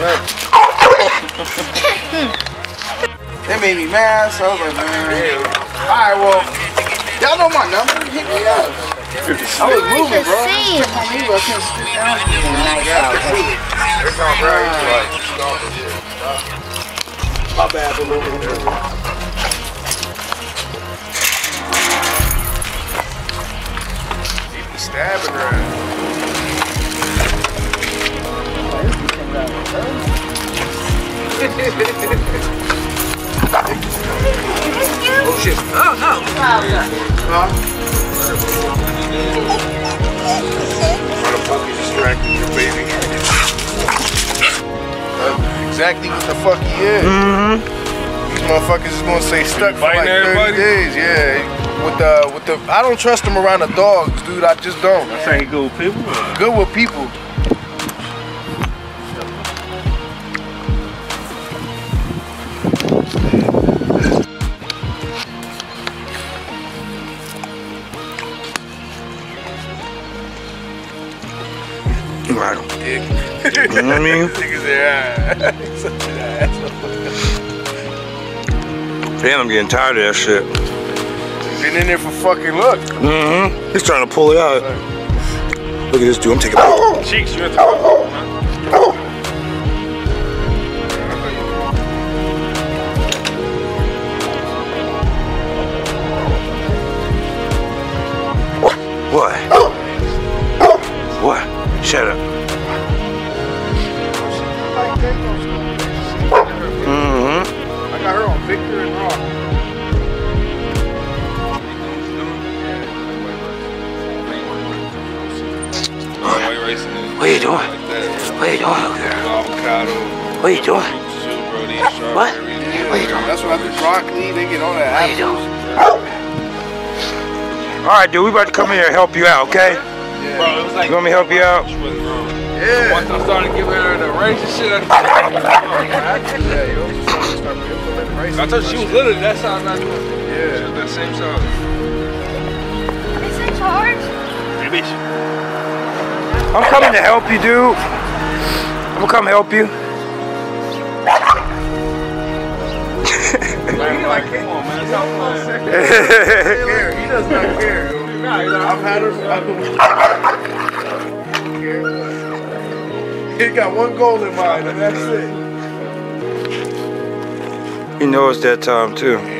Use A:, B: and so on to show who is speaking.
A: They made me mad, so I was like, man. Alright, well, y'all know my number. Hit me up. I was moving, bro.
B: see.
A: Took my knee, but I couldn't sit down. And I out.
C: It's all right. Like,
A: My bad, but little
C: he be stabbing her.
A: Oh shit. Oh no. Huh?
C: Motherfucker distracted your baby.
A: That's exactly what the fuck he is. Mm-hmm. These motherfuckers is gonna stay stuck for like 30
C: everybody?
A: days. Yeah. With the with the I don't trust him around the dogs, dude. I just don't.
D: Say he good with people.
A: Good with people.
E: Right.
A: Dick.
E: You know what I mean?
A: Niggas there. He's such an asshole.
E: Man, I'm getting tired of that shit.
A: Been in there for fucking look.
E: Mm-hmm. He's trying to pull it out. Look at this dude. I'm taking it.
C: Cheeks, you have to.
E: What? What? Shut up. Mm-hmm.
A: I got her on Victor and Raw.
C: White rice and
E: What are you doing? What are you doing out there? What are you doing?
C: Too, bro. These strawberries.
E: What? What are you doing?
A: That's what I do. Broccoli, they get on that.
E: What are you doing? All right, dude. We about to come in here and help you out, okay?
C: Bro, it was like.
E: You want me to help you out?
C: She wasn't wrong.
A: Um, yeah.
C: Once I started giving her the rice and shit, I
A: Yeah, yo. Start implementing rice.
C: I told her she was literally that size, not doing. She
A: Yeah.
C: was that same size.
B: Is in charge?
E: I'm coming to help you, dude. I'm gonna come help you.
C: Like, come on, man. That's how I'm saying.
A: care. He does not care. I've had her. He got one goal in mind, and that's it.
E: He knows that time too.